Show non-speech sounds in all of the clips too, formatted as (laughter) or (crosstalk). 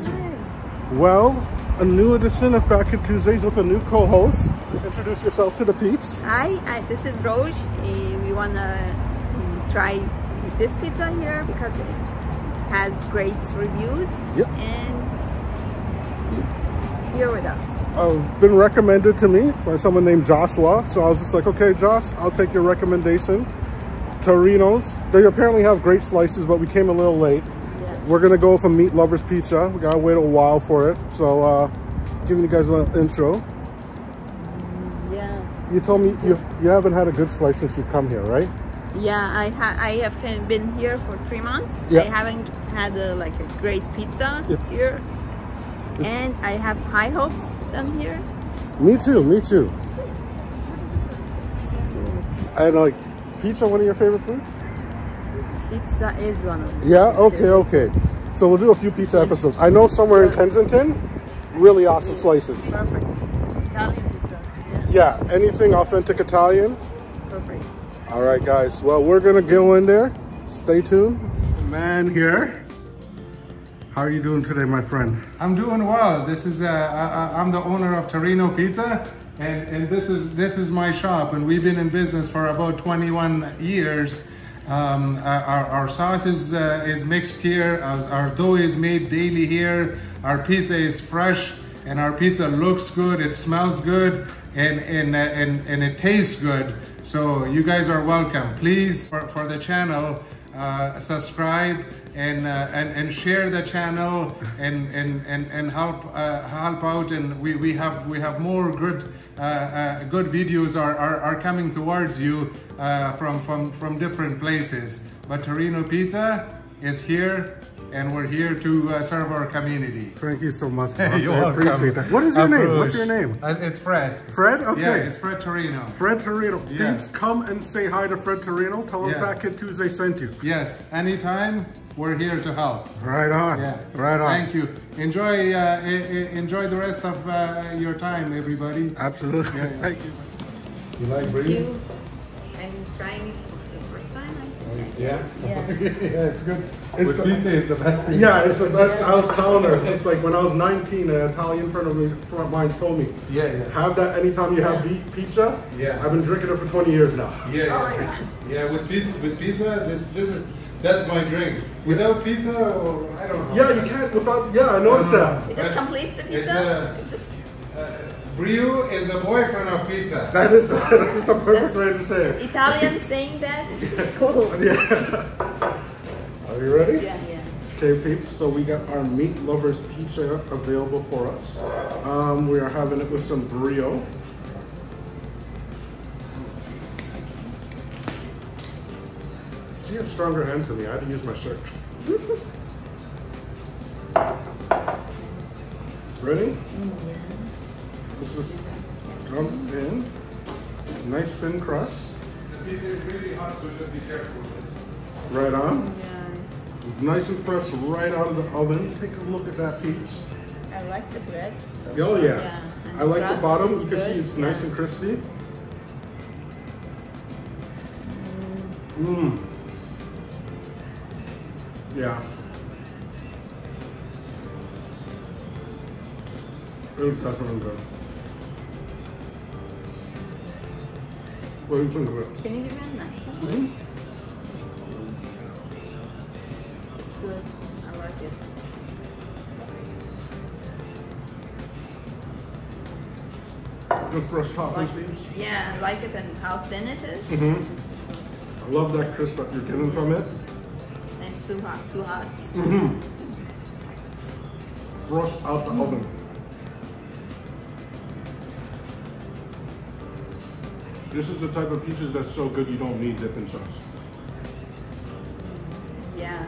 guys. Well, a new edition of Fat Kid Tuesdays with a new co-host. Introduce yourself to the peeps. Hi, uh, this is Rozh. Uh, we wanna um, try this pizza here because it has great reviews. Yep. And here with us. Uh, been recommended to me by someone named Joshua. So I was just like, okay, Josh, I'll take your recommendation. Tarino's. They apparently have great slices, but we came a little late. We're gonna go for Meat Lovers Pizza. We gotta wait a while for it. So uh, giving you guys an intro. Yeah. You told me you, you haven't had a good slice since you've come here, right? Yeah, I ha I have been- here for three months. Yeah. I haven't had a, like a great pizza Yeah. here, and I have high hopes down here. Me too, me too. And like, pizza, one of your favorite foods? Pizza is one of them. Yeah, okay, okay. So we'll do a few pizza episodes. I know somewhere in Kensington, really awesome slices. Perfect. Italian pizza. Yeah. Yeah, anything authentic Italian. Perfect. All right, guys. Well, we're gonna go in there. Stay tuned. Man here. How are you doing today, my friend? I'm doing well. This is uh, I, I- I'm the owner of Tarino Pizza, and, and this is this is my shop, and we've been in business for about 21 years. Um, our, our sauce is uh, is mixed here. Our, our dough is made daily here. Our pizza is fresh, and our pizza looks good. It smells good, and and uh, and, and it tastes good. So you guys are welcome. Please for, for the channel uh, subscribe and, uh, and and share the channel and and and, and help uh, help out. And we, we have we have more good uh, uh, good videos are, are, are coming towards you uh, from from from different places. But Tarino Pizza is here and we're here to uh, serve our community. Thank you so much. (laughs) boss. You're I welcome. appreciate that. What is your name? What's your name? Uh, it's Fred. Fred? Okay. Yeah, it's Fred Tarino. Fred Tarino. Yeah. Peeps, come and say hi to Fred Tarino. Tell him Yeah. Fat Kid Tuesday sent you. Yes, anytime we're here to help. Right on. Yeah. Right on. Thank you. Enjoy uh, enjoy the rest of uh, your time, everybody. Absolutely. Yeah, yeah. (laughs) Thank you. You like Thank breathing? you. I'm trying Yeah. Yeah. (laughs) yeah, it's good. It's With the- pizza is the best thing. Yeah, it's the best. I was telling her. It's just like when I was 19, an Italian friend of me, friend of mine told me, Yeah, yeah. have that anytime you have beef pizza. Yeah. I've been drinking it for 20 years now. Yeah, yeah. Oh yeah. With pizza, with pizza, this this is that's my drink. Without pizza, or I don't know. Yeah, you can't without. Yeah, I noticed uh-huh. that. It just completes the It's pizza. a- It just uh, Brio is the boyfriend of pizza. That is (laughs) that's the perfect way to say it. Italian saying that is (laughs) cool. Yeah. Are you ready? Yeah, yeah. Okay, peeps. So we got our meat lovers pizza available for us. Um, we are having it with some brio. See, has stronger hands than me. I had to use my shirt. (laughs) Ready? This is come in. Nice thin crust. The is really hot, so just be careful. Right on. Yes. Nice and fresh right out of the oven. Take a look at that piece. I like the bread. so Oh far, yeah. I like the bottom. You can see it's nice and crispy. Mmm. Yeah. It's definitely good. What do you think it? Can you give me a? Mhm. It's good. I like it. Good fresh Like, toppings. yeah, I like it and how thin it is. Mm-hmm. I love that crisp that you're getting from it. And it's too hot, too hot. Mm-hmm. Fresh out the oven. This is the type of peaches that's so good you don't need dipping sauce. Yeah.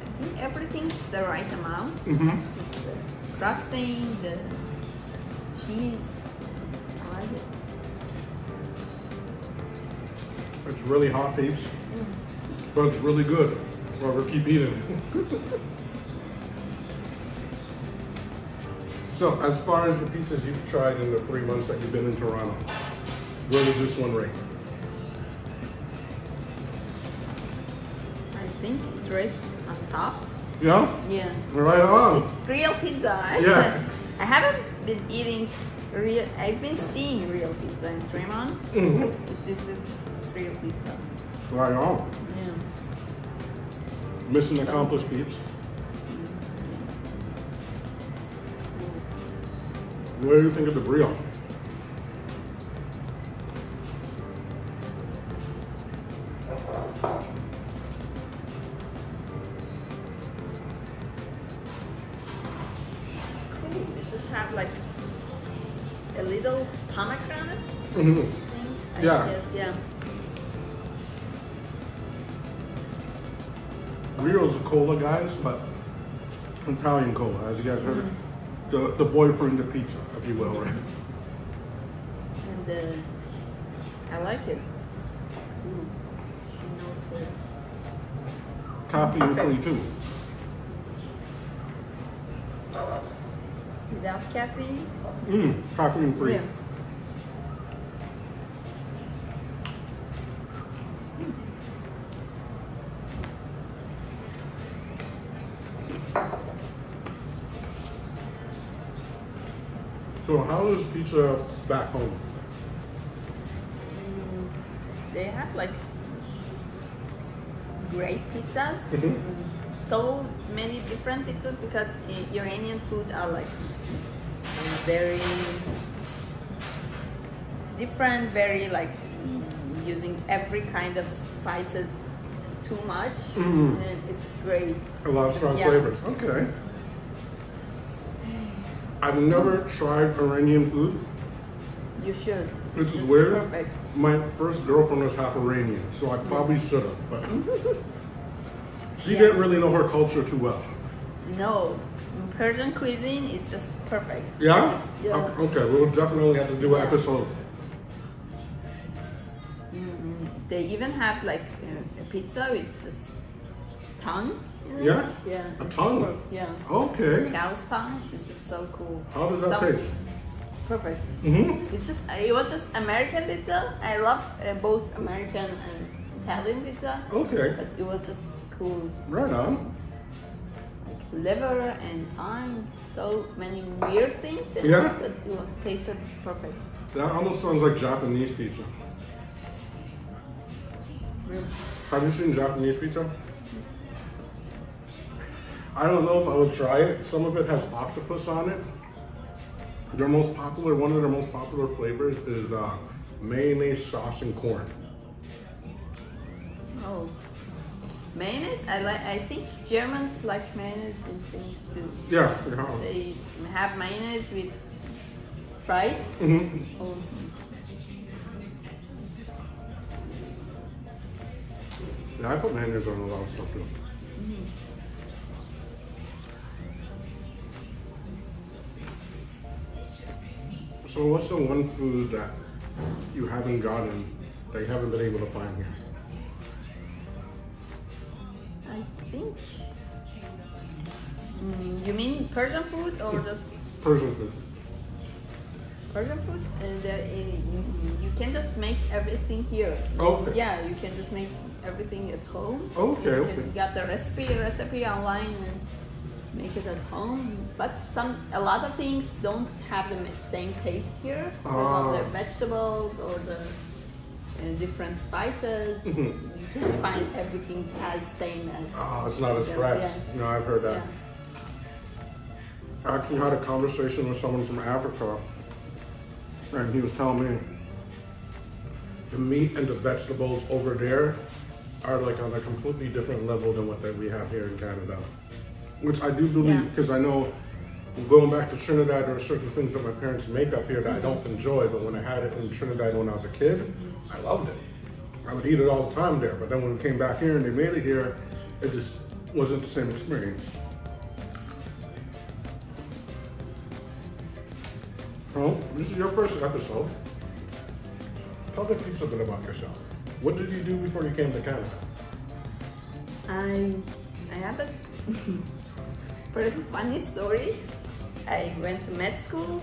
I think everything's the right amount. Mm-hmm. Just the crusting, the cheese. I like it. It's really hot, peeps. But it's really good. So we'll keep eating it. (laughs) so, as far as the pizzas you've tried in the three months that you've been in Toronto, where would this one rate? I think it rests on top. Yeah? Yeah. Right on. It's real pizza. Yeah. (laughs) I haven't been eating real. I've been seeing real pizza in three months. Mhm. This is just real pizza. Right on. Yeah. Mission accomplished, peeps. What do you think of the brio? It's cool. They just have like a little pomegranate Mm-hmm. things. Yeah. guess. Yeah. Brio's a cola, guys, but Italian cola, as you guys heard. The, the boyfriend of pizza, if you will, right? And uh, I like it. Ooh. She knows where. Caffeine free Okay. too. Without caffeine. Mm, caffeine free. Yeah. So how is pizza back home? Mm, They have like great pizzas. Mm, So many different pizzas because Iranian food are like very different, very like mm, using every kind of spices too much, Mhm. and it's great. A lot of strong Yeah. flavors. Okay. I've never tried Iranian food. You should. This is weird. Perfect. My first girlfriend was half Iranian, so I probably should have, but (laughs) she Yeah. didn't really know her culture too well. No, Persian cuisine is just perfect. Yeah? Just- yeah. Okay, we'll definitely have to do an Yeah. episode. Mm, They even have like a pizza with just tongue. In it. Yeah? Yeah. A it's tongue? Yeah. Okay. Cow's tongue. It's just so cool. How does that So- taste? Perfect. Mm-hmm. It's just it was just American pizza. I love uh, both American and Italian pizza, Okay. but it was just cool. Right on. Like liver and thyme. So many weird things. in it, Yeah? But it was, tasted perfect. That almost sounds like Japanese pizza. Have you seen Japanese pizza? I don't know if I would try it. Some of it has octopus on it. Their most popular, one of their most popular flavors is uh, mayonnaise, sauce, and corn. Oh. Mayonnaise? I like. I think Germans like mayonnaise in things too. Yeah. yeah. They have mayonnaise with fries. Mhm. Oh. Yeah, I put mayonnaise on a lot of stuff too. So what's the one food that you haven't gotten that you haven't been able to find here? I think. Mm, you mean Persian food or just Persian food. Persian food? And uh, you, you can just make everything here. Okay. Yeah, you can just make everything at home. Okay, You okay. can get the recipe recipe online and make it at home. But some a lot of things don't have the same taste here because of the Ah. vegetables or the uh, different spices. Mhm. You can't find everything as same as. Oh, it's not as fresh. yeah. No, I've heard that. Yeah. I actually had a conversation with someone from Africa, and he was telling me the meat and the vegetables over there are like on a completely different level than what that we have here in Canada. Which I do believe Yeah. because I know going back to Trinidad, there are certain things that my parents make up here that I don't enjoy, but when I had it in Trinidad when I was a kid, I loved it. I would eat it all the time there, but then when we came back here and they made it here, it just wasn't the same experience. Well, this is your first episode. Tell the peeps a bit about yourself. What did you do before you came to Canada? I I have a (laughs) pretty funny story. I went to med school,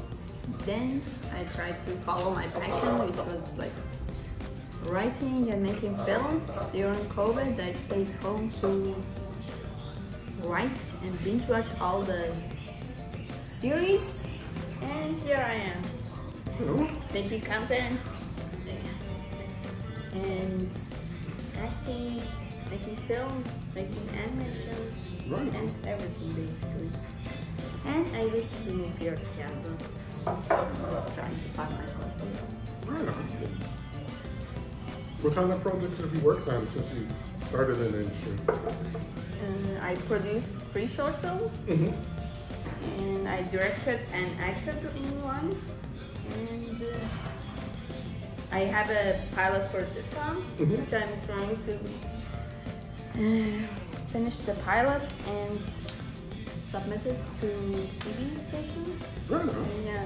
then I tried to follow my passion, which was like writing and making films during COVID. I stayed home to write and binge watch all the series, and here I am Thank You content and acting, making films, making animations, Right. and everything basically. And I recently moved here to Canada. I'm just trying to find myself here. Right on. What kind of projects have you worked on since you started in the industry? And I produced three short films, Mm-hmm. and I directed and acted in one. And uh, I have a pilot for a sitcom, Mhm. which I'm trying to uh, finish the pilot and submit it to TV stations. And yeah,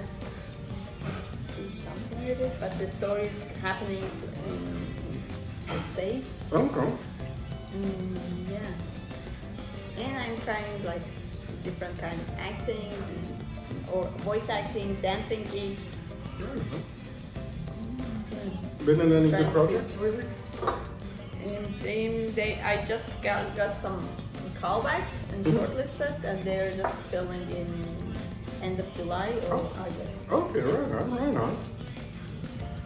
do something with it. But the story is happening in the States. Okay. Mm, yeah. And I'm trying like different kind of acting or voice acting, dancing gigs. On. Yeah. Been in any good projects lately? They, I just got, got some callbacks and Mhm. shortlisted, and they're just filming in end of July or Oh. August. Okay, right on, right on.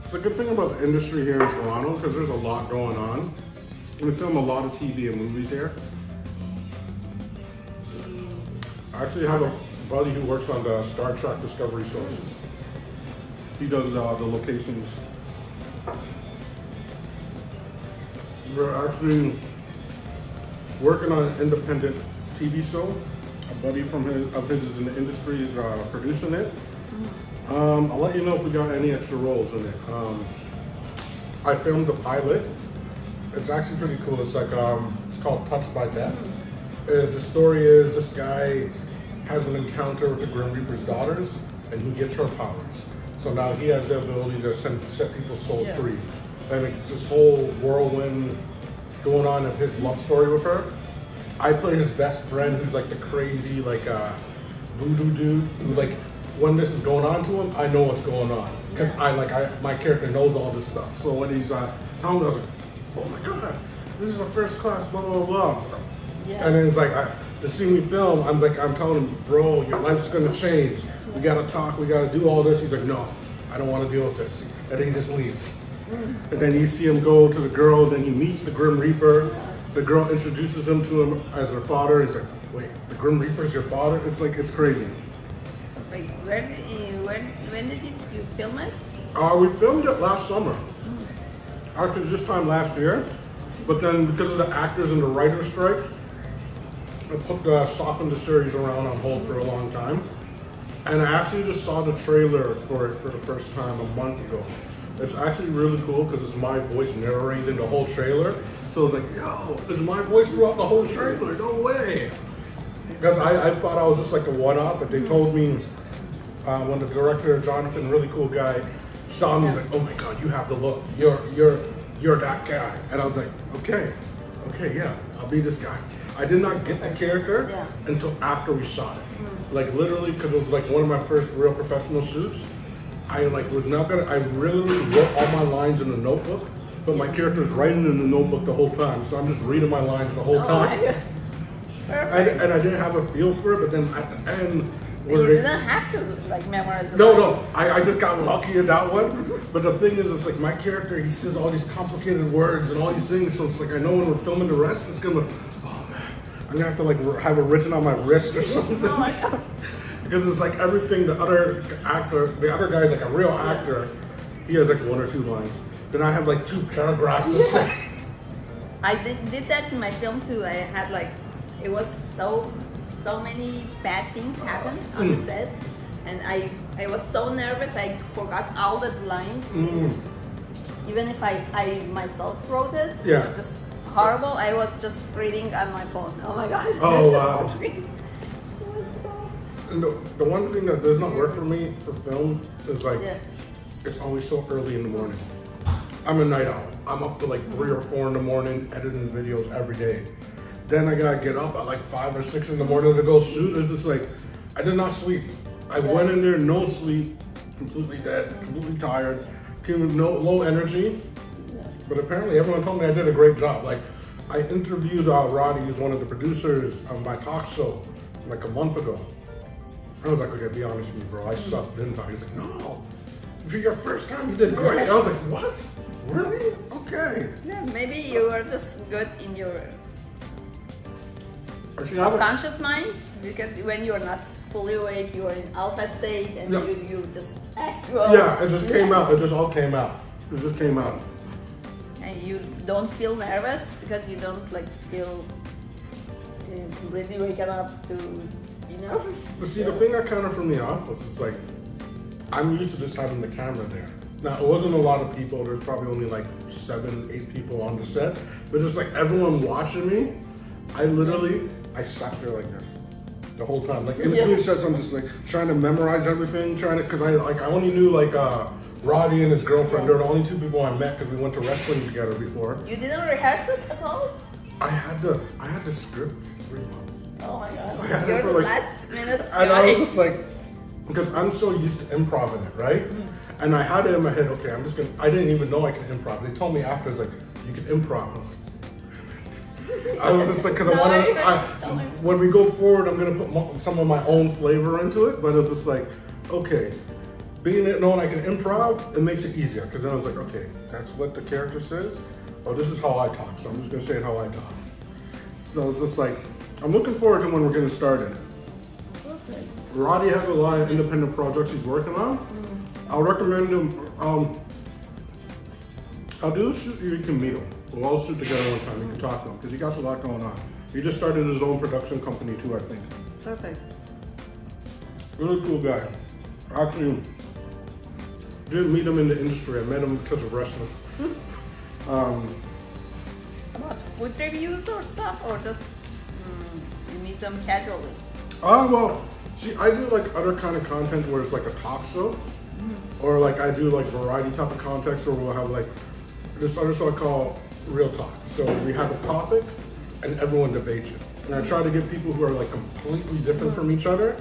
It's a good thing about the industry here in Toronto because there's a lot going on. We film a lot of TV and movies here. I actually have a buddy who works on the Star Trek Discovery shows. He does uh, the locations. We're actually working on an independent TV show. A buddy from his, of his is in the industry is uh, producing it. Um, I'll let you know if we got any extra roles in it. Um, I filmed the pilot. It's actually pretty cool. It's like um, it's called Touched by Death. Uh, the story is this guy has an encounter with the Grim Reaper's daughters, and he gets her powers. So now he has the ability to send, set people's souls Yeah. free. And it's this whole whirlwind going on of his love story with her. I play his best friend, who's like the crazy, like uh, voodoo dude. Who like, when this is going on to him, I know what's going on because I like I my character knows all this stuff. So when he's uh, telling me, I was like, oh my god, this is a first class, blah blah blah. Yeah. And then it's like I, to see me film, I'm like I'm telling him, bro, your life's gonna change. We gotta talk. We gotta do all this. He's like, no, I don't want to deal with this. And then he just leaves. And then you see him go to the girl, then he meets the Grim Reaper. The girl introduces him to him as her father. He's like, wait, the Grim Reaper's your father? It's like, it's crazy. Wait, where did you, when, when did you you film it? Uh, we filmed it last summer. Actually, this time last year. But then because of the actors and the writer's strike, I put the stopping the series around on hold for a long time. And I actually just saw the trailer for it for the first time a month ago. It's actually really cool because it's my voice narrating the whole trailer. So it's like, yo, it's my voice throughout the whole trailer. No way. Because I, I thought I was just like a one-off, but they told me uh, when the director, Jonathan, really cool guy, saw me, he's like, "Oh my God, you have the look. You're you're you're that guy." And I was like, "Okay, okay, yeah, I'll be this guy." I did not get the character Yeah. until after we shot it, like literally, because it was like one of my first real professional shoots. I like was not gonna. I really wrote all my lines in a notebook, but my character's writing in the notebook the whole time, so I'm just reading my lines the whole Oh time. god. And, Perfect. and I didn't have a feel for it, but then at the end, you they- didn't have to like memorize the no, no, I, I just got lucky in that one. But the thing is, it's like my character, he says all these complicated words and all these things. So it's like I know when we're filming the rest, it's gonna, oh man, I'm gonna have to like have it written on my wrist or (laughs) oh, something. Oh my god. Because it's like everything the other actor, the other guy's like a real actor. He has like one or two lines. Then I have like two paragraphs to say. (laughs) I did, did that in my film too. I had like, it was so, so many bad things happened on the Mm. set. And I, I was so nervous, I forgot all the lines. Mm. Even if I, I myself wrote it, it Yeah. was just horrible. I was just reading on my phone. Oh my god. (laughs) Oh, wow. The, the one thing that does not work for me for film is like yeah. it's always so early in the morning. I'm a night owl. I'm up to like three or four in the morning editing videos every day. Then I gotta get up at like five or six in the morning to go shoot. It's just like I did not sleep. I Yeah. went in there no sleep, completely dead, completely tired, no low energy. But apparently, everyone told me I did a great job. Like, I interviewed uh, Roddy, who's one of the producers of my talk show, like a month ago. I was like, okay, be honest with me, bro. I sucked, didn't I? He's like, no. For your first time, you did great. I was like, what? Really? Okay. Yeah, maybe you are just good in your conscious mind because when you're not fully awake, you are in alpha state and Yeah. you, you just act well. Yeah, it just came out. It just all came out. It just came out. And you don't feel nervous because you don't like feel uh, completely waking up to be nervous. But see, the thing that kind of threw me off was it's like, I'm used to just having the camera there. Now, it wasn't a lot of people. There's probably only like seven, eight people on the set. But just like everyone watching me, I literally, I sat there like this the whole time. Like in between Yeah. sets, I'm just like trying to memorize everything, trying to, cause I like, I only knew like, uh, Roddy and his girlfriend. They're the only two people I met because we went to wrestling together before. You didn't rehearse it at all? I had to, I had to script three months. Oh my god. (laughs) I had it You're for, the like- last minute (laughs) And I was just like, because I'm so used to improv it, right? Mm-hmm. And I had it in my head, okay, I'm just gonna, I didn't even know I could improv. They told me after, it's like, you can improv. I was like, I was just like, because I (laughs) want to, don't. Don't. when we go forward, I'm going to put mo- some of my own flavor into it, but it was just like, okay, being it knowing I can improv, it makes it easier. Because then I was like, okay, that's what the character says. Oh, this is how I talk, so I'm just going to say it how I talk. So it's just like, I'm looking forward to when we're getting started. Perfect. Roddy has a lot of independent projects he's working on. I'll recommend him. Um, I'll do a shoot. You can meet him. We'll all shoot together one time. You can talk to him because he got a lot going on. He just started his own production company too, I think. Perfect. Really cool guy. Actually, didn't meet him in the industry. I met him because of wrestling. (laughs) um, About food reviews or stuff, or just mm, them casually? Ah, well, see, I do like other kind of content where it's like a talk show, or like I do like variety type of context, or we'll have like this other show I call Real Talk. So we have a topic, and everyone debates it. And I try to get people who are like completely different from each other.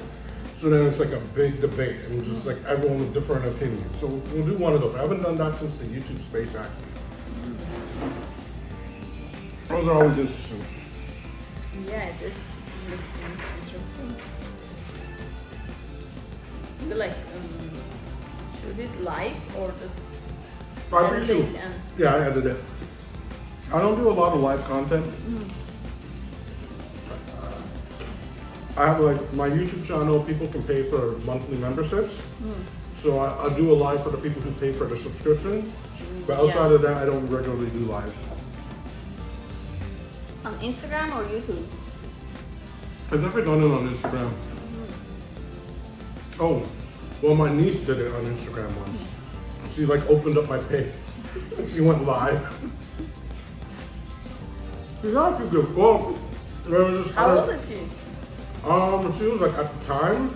So then it's like a big debate, and just like everyone with different opinions. So we'll do one of those. I haven't done that since the YouTube Space Acts. Those are always interesting. Yeah, it is looks interesting. You like um, shoot it live or just I edit appreciate and Yeah, I edit it. I don't do a lot of live content. Mm-hmm. I have like my YouTube channel. People can pay for monthly memberships, mm. so I, I do a live for the people who pay for the subscription. Mm-hmm. But outside Yeah. of that, I don't regularly do lives. on Instagram or YouTube? I've never done it on Instagram. Oh, well, my niece did it on Instagram once. She like opened up my page. she went live. She's actually good. Well, there was this How old is she? Um, she was like at the time.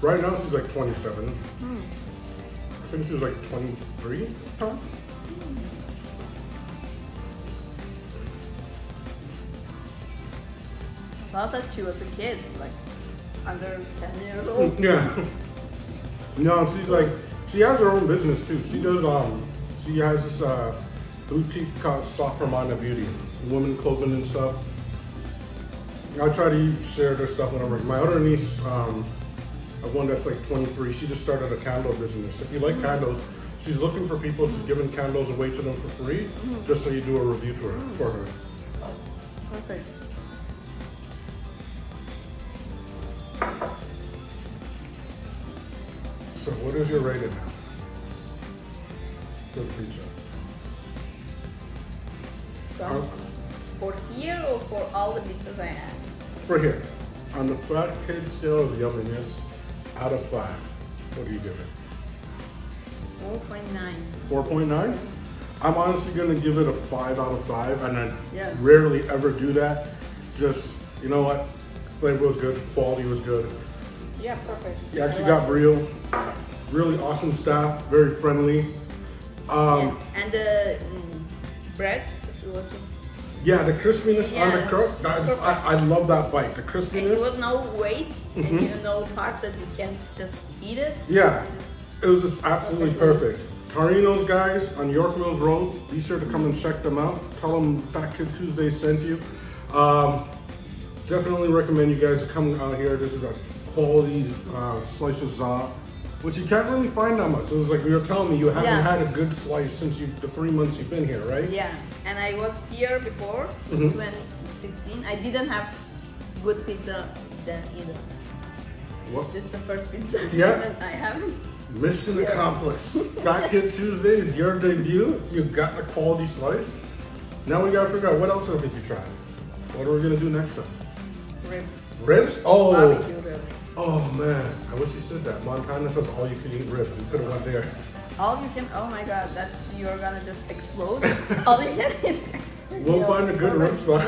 Right now she's like 27. I think she was like 23 at thought that she was a kid, like under 10 years old. (laughs) Yeah. No, she's like she has her own business too. She does um she has this uh boutique called Hermana Beauty, women clothing and stuff. I try to use- share their stuff whenever. My other niece, um, one that's like 23, she just started a candle business. If you like candles, she's looking for people. She's giving candles away to them for free, just so you do a review to her for her. Perfect. What is your rating now? Good pizza. So, for here or for all the pizzas I had? For here, on the fat kid scale of yumminess, out of five, what do you give it? 4.9. 4.9? I'm honestly gonna give it a five out of five, and I Yeah. rarely ever do that. Just, you know what? Flavor was good, quality was good. Yeah, perfect. You actually got real, really awesome staff, very friendly. Um, Yeah, And the mm, bread was just, yeah, the crispiness on the crust, that's, I, I love that bite. The and crispiness. there was no waste, and Mm-hmm. you know part that you can't just eat it. Yeah, it was just absolutely Perfect. Tarino's guys on York Mills Road. Be sure to come and check them out. Tell them Fat Kid Tuesday sent you. Um, definitely recommend you guys to come out here. This is a quality uh, slice of za, which you can't really find that much. So it was like you were telling me you haven't Yeah. had a good slice since you the three months you've been here, right? Yeah, and I was here before, Mhm. 2016. I didn't have good pizza then either. What? This is the first pizza Yeah. (laughs) that I haven't. Mission accomplished. Fat Kid Tuesday is your debut. You got a quality slice. Now we gotta figure out what else have you tried. What are we gonna do next time? Rib. Ribs? Oh, Barbecue ribs. Oh man! I wish you said that. Montana says all you can eat ribs. We could have went there. All you can, oh my god, that's, you're gonna just explode. All you can eat. We'll find a good rib spot,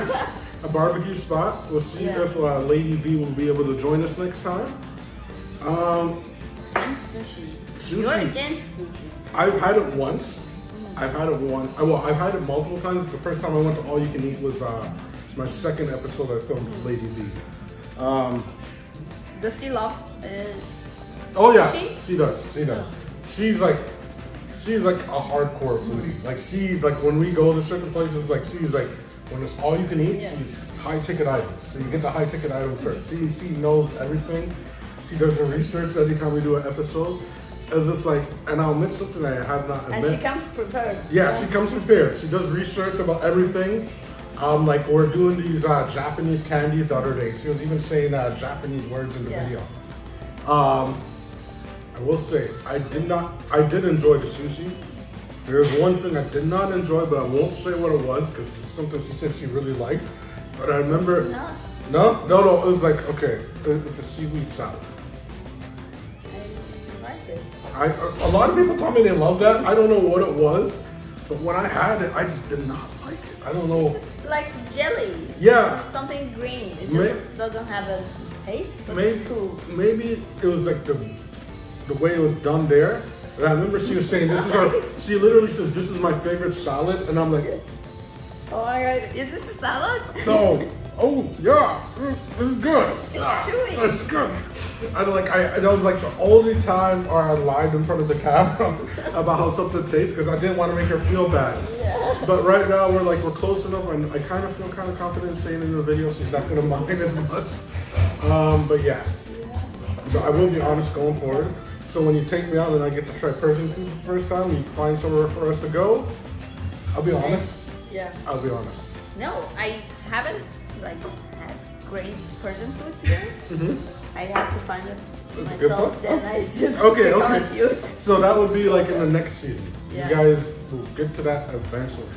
a barbecue spot. We'll see Yeah. if uh, Lady V will be able to join us next time. Um, And sushi. Sushi. You're against sushi. I've had it once. I've had it once. I, well, I've had it multiple times. The first time I went to All You Can Eat was uh, my second episode I filmed with Lady V. Um, Does she love uh, oh yeah, She? she does. She does. She's like, she's like a hardcore foodie. Like she, like when we go to certain places, like she's like, when it's all you can eat, Yeah. she's high ticket items. So you get the high ticket items first. She, she knows everything. She does her research every time we do an episode. It's just like, and I'll admit something I have not And admit. she comes prepared. Yeah, she comes prepared. She does research about everything. Um, like we're doing these uh, Japanese candies the other day. She was even saying uh, Japanese words in the Yeah. video. Um, I will say I did not. I did enjoy the sushi. There's one thing I did not enjoy, but I won't say what it was because it's something she said she really liked. But I remember. No, No, no, no. It was like okay, the, the seaweed salad. I like it. I, a lot of people told me they love that. I don't know what it was, but when I had it, I just did not like it. I don't know. Just like jelly. Yeah. Something green. It May- just doesn't have a taste, but Maybe, it's cool. maybe it was like the the way it was done there. And I remember she was saying, "This is her." She literally says, "This is my favorite salad," and I'm like, Oh my god, is this a salad? "No, oh yeah, mm, this is good. Yeah, chewy. It's good." And like I, that was like the only time I lied in front of the (laughs) camera about how something tastes because I didn't want to make her feel bad. Yeah. But right now we're like we're close enough, and I kind of feel kind of confident saying in the video she's not gonna (laughs) mind as much. Um, but yeah, but I will be honest going forward. So when you take me out and I get to try Persian food for the first time, you find somewhere for us to go. I'll be honest. Yeah. I'll be honest. No, I haven't like had great Persian food here. Mm-hmm. I have to find it myself. Then I (laughs) just Okay, okay. So that would be like in the next season. Yeah. You guys will get to that eventually.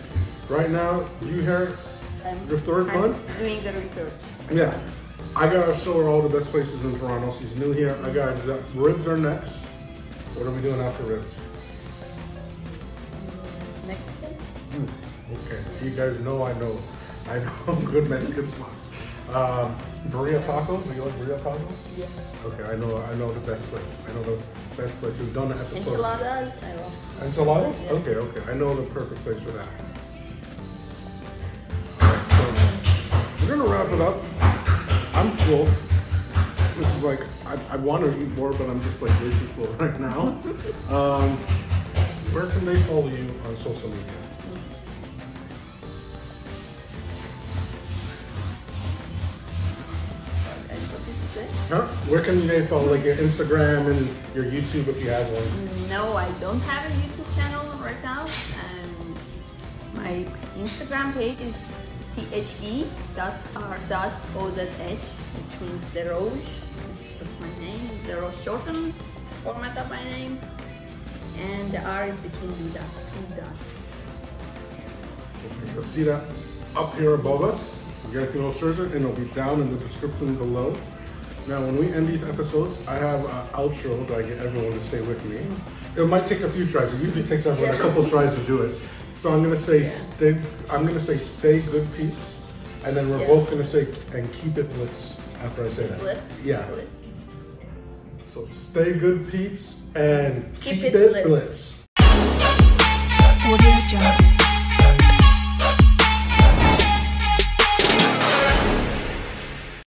Right now, you hear I'm, Your third I'm one? doing the research. Yeah. I gotta show her all the best places in Toronto. She's new here. I got ribs are next. What are we doing after ribs? Mexican? Okay. You guys know I know. I know good Mexican spots. Um, burrito tacos. Do you like burrito tacos? Yeah. Okay. I know. I know the best place. I know the best place. We've done an episode. Enchiladas? I love. Enchiladas? Yeah. Okay. Okay. I know the perfect place for that. Alright, so we're gonna wrap it up. I'm full. This is like I, I want to eat more, but I'm just like way too full (laughs) right now. um, where can they follow you on social media? Huh? Where can they follow like your Instagram and your YouTube if you have one? No, I don't have a YouTube channel right now. Um, my Instagram page is the.r.ozh, which means Deroge. It's just my name, Deroge shortened format of my name. And the R is between the dots, two dots. You'll see that up here above us. You guys can all search it, and it'll be down in the description below. Now, when we end these episodes, I have an outro that I get everyone to say with me. It might take a few tries. It usually takes everyone a couple tries to do it. So I'm gonna say stay. I'm gonna say stay good, peeps, and then we're Yeah. both gonna say and keep it blitz after I say that. Blitz. Yeah. Blitz. So stay good, peeps, and Keep keep, it it blitz. blitz. Audio Jungle.